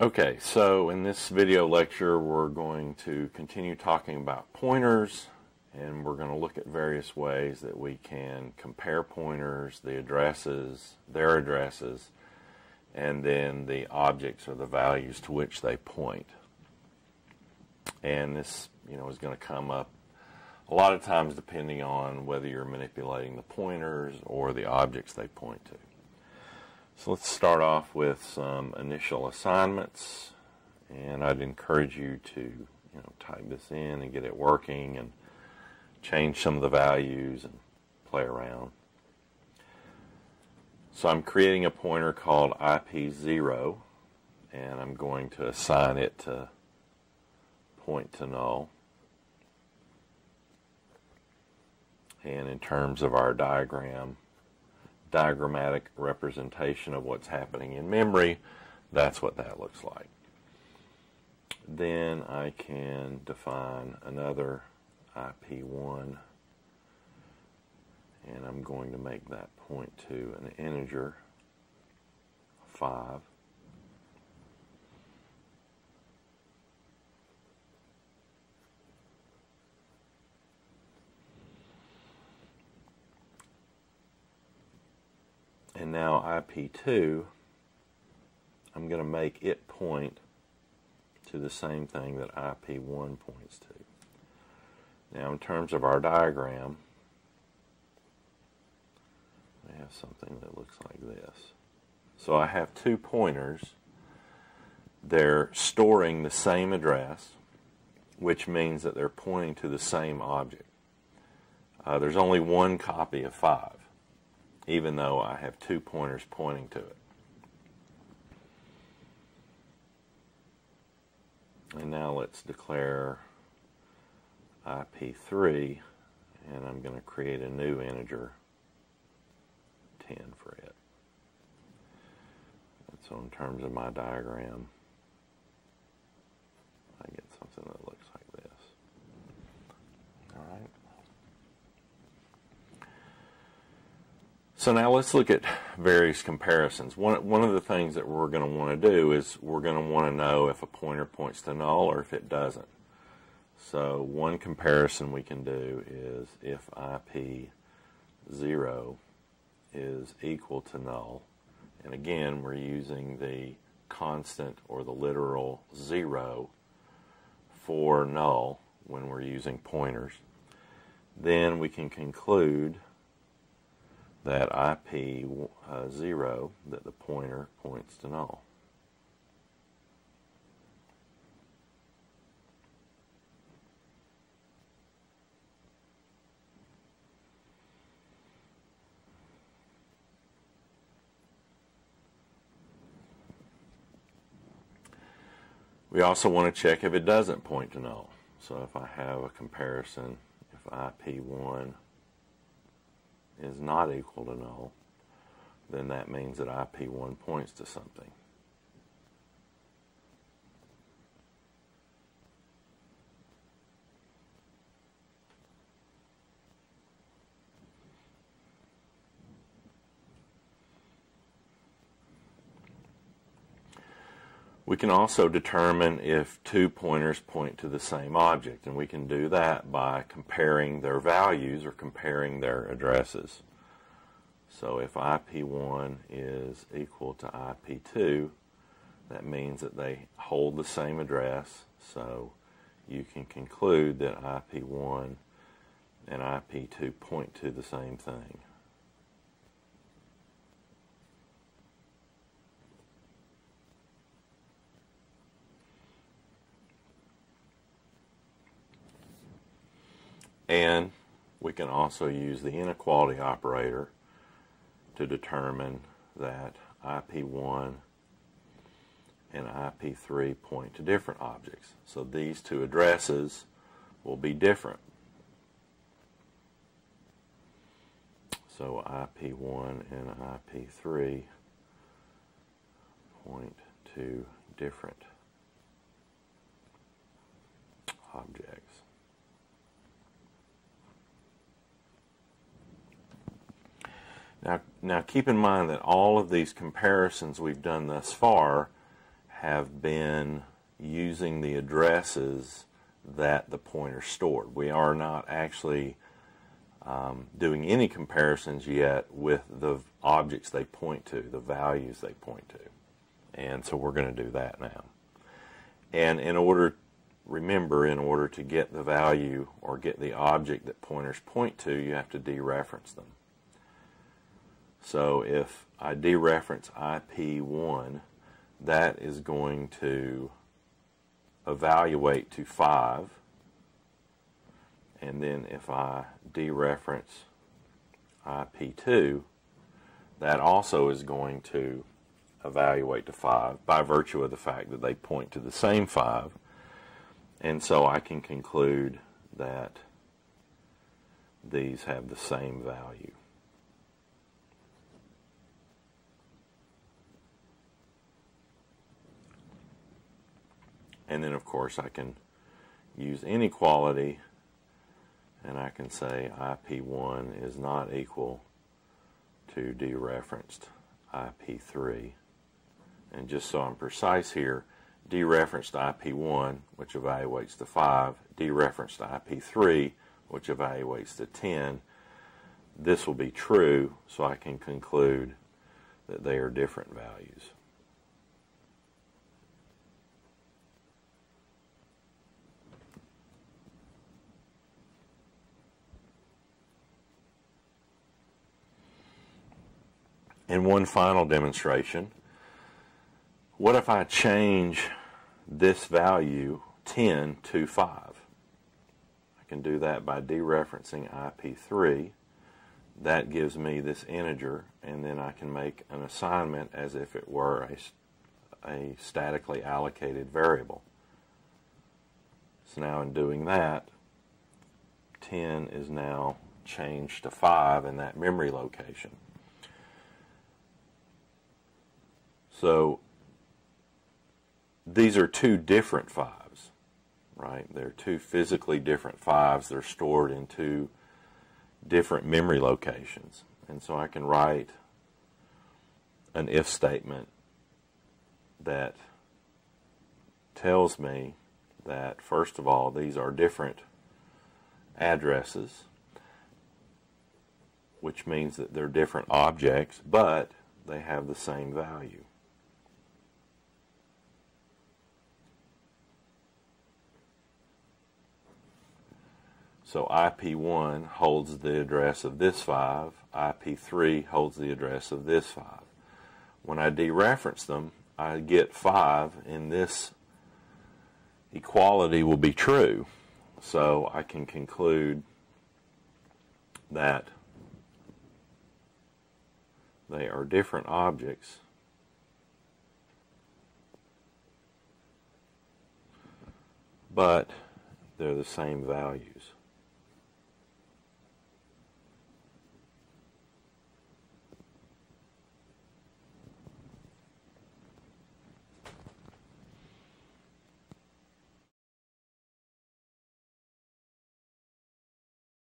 Okay, so in this video lecture we're going to continue talking about pointers and we're going to look at various ways that we can compare pointers, the addresses, their addresses, and then the objects or the values to which they point. And this, you know, is going to come up a lot of times depending on whether you're manipulating the pointers or the objects they point to. So let's start off with some initial assignments and I'd encourage you to you know type this in and get it working and change some of the values and play around. So I'm creating a pointer called IP0 and I'm going to assign it to point to null. And in terms of our diagram, diagrammatic representation of what's happening in memory, that's what that looks like. Then I can define another IP1 and I'm going to make that point to an integer 5 and now IP2, I'm going to make it point to the same thing that IP1 points to. Now in terms of our diagram, I have something that looks like this. So I have two pointers. They're storing the same address, which means that they're pointing to the same object. Uh, there's only one copy of 5 even though I have two pointers pointing to it. And now let's declare IP3 and I'm going to create a new integer 10 for it. So in terms of my diagram, I get something that looks like this. All right. So now let's look at various comparisons. One, one of the things that we're going to want to do is we're going to want to know if a pointer points to null or if it doesn't. So one comparison we can do is if IP 0 is equal to null, and again we're using the constant or the literal 0 for null when we're using pointers, then we can conclude that IP uh, 0 that the pointer points to null. We also want to check if it doesn't point to null. So if I have a comparison, if IP1 is not equal to null, then that means that IP1 points to something. We can also determine if two pointers point to the same object, and we can do that by comparing their values or comparing their addresses. So if IP1 is equal to IP2, that means that they hold the same address, so you can conclude that IP1 and IP2 point to the same thing. And we can also use the inequality operator to determine that IP1 and IP3 point to different objects. So these two addresses will be different. So IP1 and IP3 point to different objects. Now, now keep in mind that all of these comparisons we've done thus far have been using the addresses that the pointer stored. We are not actually um, doing any comparisons yet with the objects they point to, the values they point to. And so we're going to do that now. And in order, remember, in order to get the value or get the object that pointers point to, you have to dereference them. So if I dereference IP1, that is going to evaluate to 5. And then if I dereference IP2, that also is going to evaluate to 5 by virtue of the fact that they point to the same 5. And so I can conclude that these have the same value. And then, of course, I can use inequality and I can say IP1 is not equal to dereferenced IP3. And just so I'm precise here, dereferenced IP1, which evaluates to 5, dereferenced IP3, which evaluates to 10, this will be true, so I can conclude that they are different values. And one final demonstration. What if I change this value 10 to 5? I can do that by dereferencing IP3. That gives me this integer, and then I can make an assignment as if it were a, a statically allocated variable. So now in doing that, 10 is now changed to 5 in that memory location. So these are two different fives, right? They're two physically different fives. They're stored in two different memory locations. And so I can write an if statement that tells me that, first of all, these are different addresses, which means that they're different objects, but they have the same value. So IP1 holds the address of this 5, IP3 holds the address of this 5. When I dereference them, I get 5 and this equality will be true. So I can conclude that they are different objects but they're the same values.